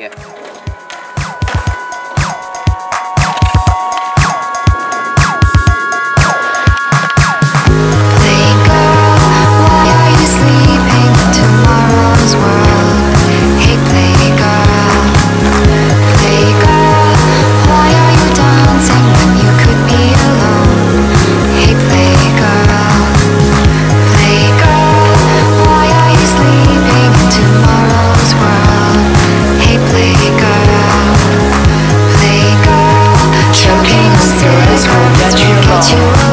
Yeah. you.